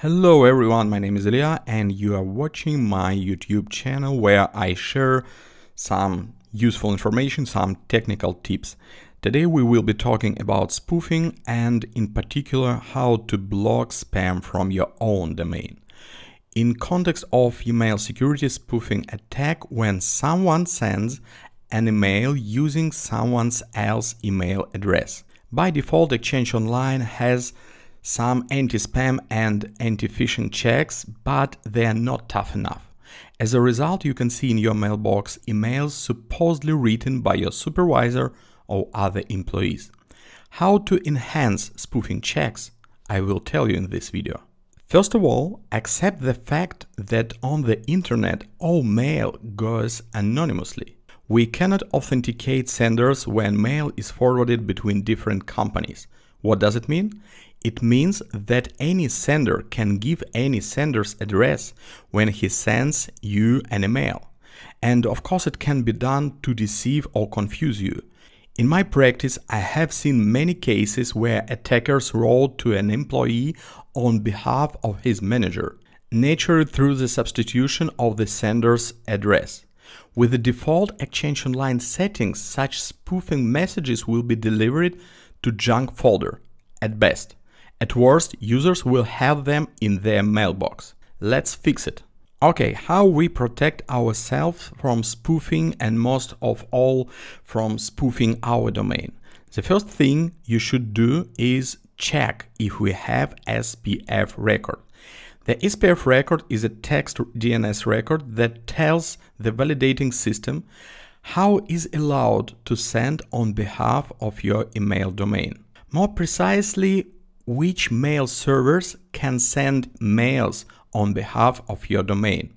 Hello everyone, my name is Ilia and you are watching my YouTube channel where I share some useful information, some technical tips. Today we will be talking about spoofing and in particular how to block spam from your own domain. In context of email security spoofing attack when someone sends an email using someone else's email address. By default Exchange Online has some anti-spam and anti-phishing checks, but they are not tough enough. As a result, you can see in your mailbox emails supposedly written by your supervisor or other employees. How to enhance spoofing checks, I will tell you in this video. First of all, accept the fact that on the internet all mail goes anonymously. We cannot authenticate senders when mail is forwarded between different companies. What does it mean? It means that any sender can give any sender's address when he sends you an email. And of course, it can be done to deceive or confuse you. In my practice, I have seen many cases where attackers wrote to an employee on behalf of his manager, naturally through the substitution of the sender's address. With the default Exchange Online settings, such spoofing messages will be delivered to junk folder, at best. At worst, users will have them in their mailbox. Let's fix it. Okay, how we protect ourselves from spoofing and most of all from spoofing our domain. The first thing you should do is check if we have SPF record. The SPF record is a text DNS record that tells the validating system how is allowed to send on behalf of your email domain. More precisely, which mail servers can send mails on behalf of your domain.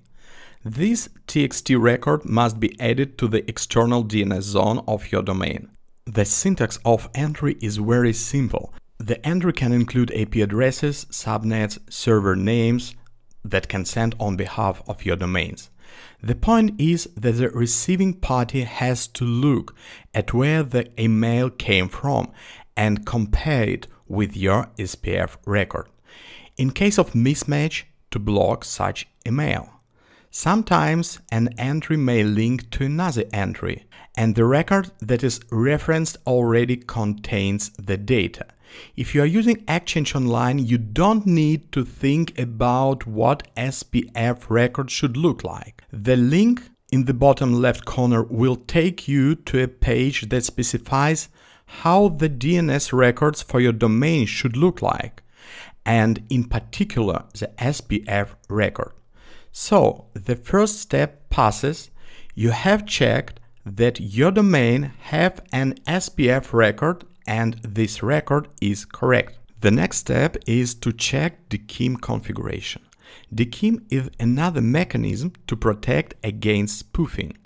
This TXT record must be added to the external DNS zone of your domain. The syntax of entry is very simple. The entry can include IP addresses, subnets, server names that can send on behalf of your domains. The point is that the receiving party has to look at where the email came from and compare it with your SPF record. In case of mismatch, to block such email. Sometimes an entry may link to another entry, and the record that is referenced already contains the data. If you are using Exchange Online, you don't need to think about what SPF record should look like. The link in the bottom left corner will take you to a page that specifies how the DNS records for your domain should look like, and in particular the SPF record. So the first step passes, you have checked that your domain have an SPF record and this record is correct. The next step is to check the DKIM configuration. DKIM is another mechanism to protect against spoofing.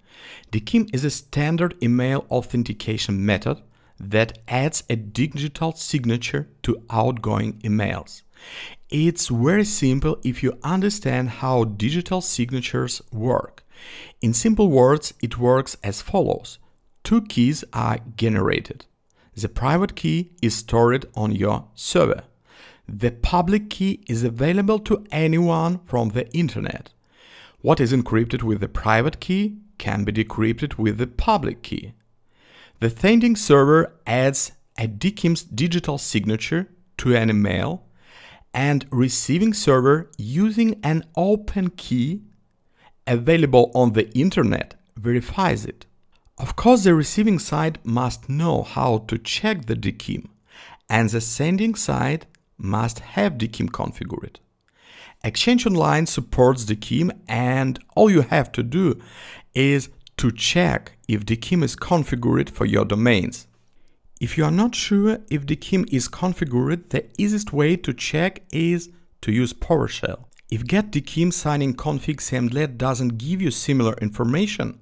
DKIM is a standard email authentication method that adds a digital signature to outgoing emails. It's very simple if you understand how digital signatures work. In simple words, it works as follows. Two keys are generated. The private key is stored on your server. The public key is available to anyone from the internet. What is encrypted with the private key can be decrypted with the public key. The sending server adds a DKIM's digital signature to an email and receiving server using an open key available on the internet verifies it. Of course, the receiving side must know how to check the DKIM and the sending side must have DKIM configured. Exchange Online supports DKIM and all you have to do is to check if the DKIM is configured for your domains. If you are not sure if the DKIM is configured, the easiest way to check is to use PowerShell. If get DKIM signing config cmdlet doesn't give you similar information,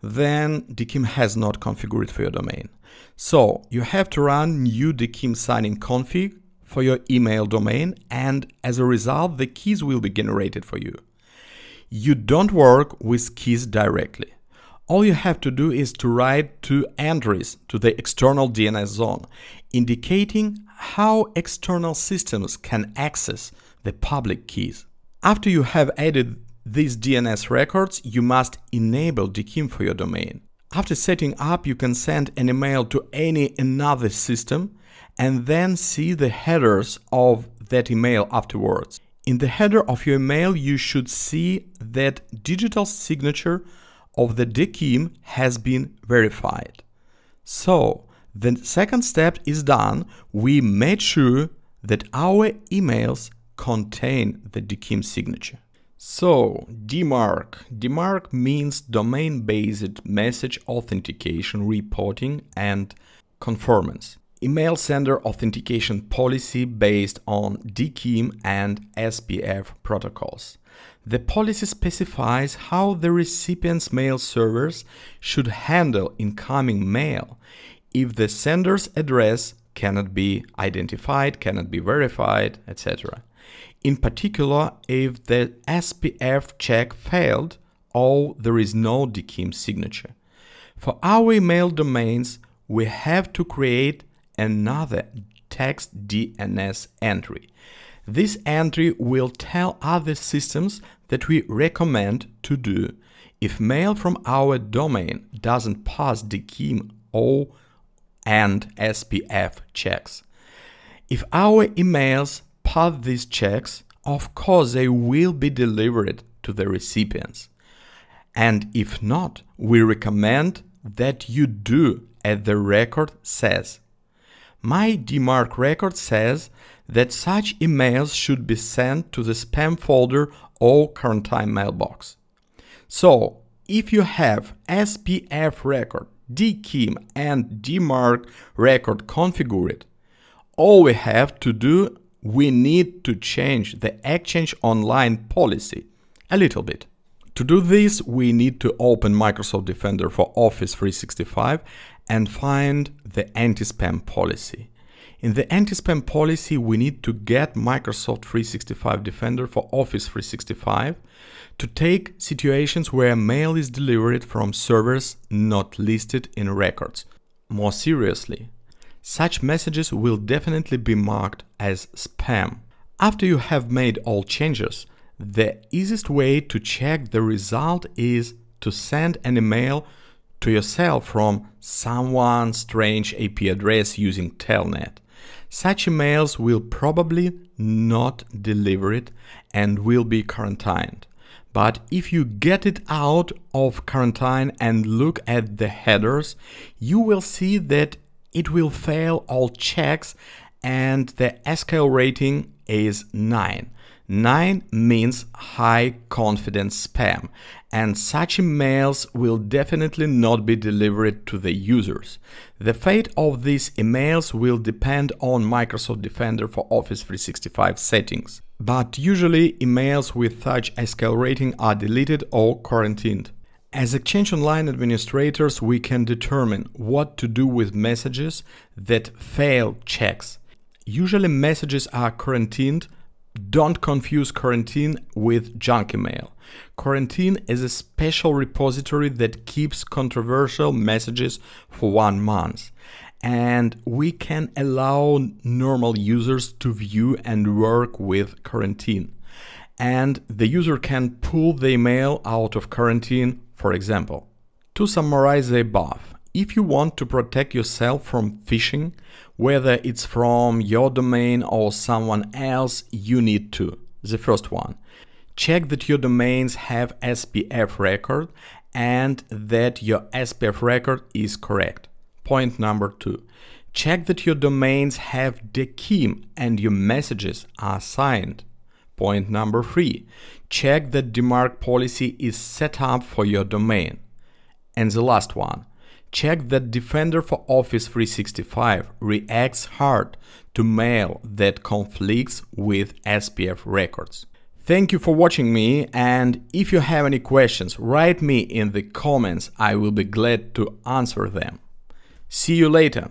then DKIM has not configured for your domain. So you have to run new DKIM signing config for your email domain and as a result the keys will be generated for you. You don't work with keys directly all you have to do is to write two entries to the external DNS zone, indicating how external systems can access the public keys. After you have added these DNS records, you must enable DKIM for your domain. After setting up, you can send an email to any another system and then see the headers of that email afterwards. In the header of your email, you should see that digital signature of the DKIM has been verified. So, the second step is done. We made sure that our emails contain the DKIM signature. So, DMARC. DMARC means domain-based message authentication reporting and conformance. Email sender authentication policy based on DKIM and SPF protocols. The policy specifies how the recipient's mail servers should handle incoming mail if the sender's address cannot be identified, cannot be verified, etc. In particular, if the SPF check failed or there is no DKIM signature. For our email domains, we have to create another text DNS entry. This entry will tell other systems that we recommend to do if mail from our domain doesn't pass DKIM or and SPF checks. If our emails pass these checks, of course they will be delivered to the recipients. And if not, we recommend that you do as the record says. My DMARC record says that such emails should be sent to the spam folder or quarantine mailbox. So, if you have SPF record, DKIM and DMARC record configured, all we have to do, we need to change the Exchange Online policy a little bit. To do this, we need to open Microsoft Defender for Office 365 and find the anti-spam policy. In the anti-spam policy, we need to get Microsoft 365 Defender for Office 365 to take situations where mail is delivered from servers not listed in records. More seriously, such messages will definitely be marked as spam. After you have made all changes, the easiest way to check the result is to send an email to yourself from someone's strange IP address using Telnet. Such emails will probably not deliver it and will be quarantined. But if you get it out of quarantine and look at the headers, you will see that it will fail all checks and the SCL rating is 9. 9 means high confidence spam, and such emails will definitely not be delivered to the users. The fate of these emails will depend on Microsoft Defender for Office 365 settings, but usually emails with such SCL rating are deleted or quarantined. As Exchange Online administrators, we can determine what to do with messages that fail checks. Usually messages are quarantined don't confuse Quarantine with junk email. Quarantine is a special repository that keeps controversial messages for one month. And we can allow normal users to view and work with Quarantine. And the user can pull the email out of Quarantine, for example. To summarize the above, if you want to protect yourself from phishing, whether it's from your domain or someone else, you need to. The first one, check that your domains have SPF record and that your SPF record is correct. Point number two, check that your domains have DKIM and your messages are signed. Point number three, check that DMARC policy is set up for your domain. And the last one, Check that Defender for Office 365 reacts hard to mail that conflicts with SPF records. Thank you for watching me and if you have any questions, write me in the comments, I will be glad to answer them. See you later.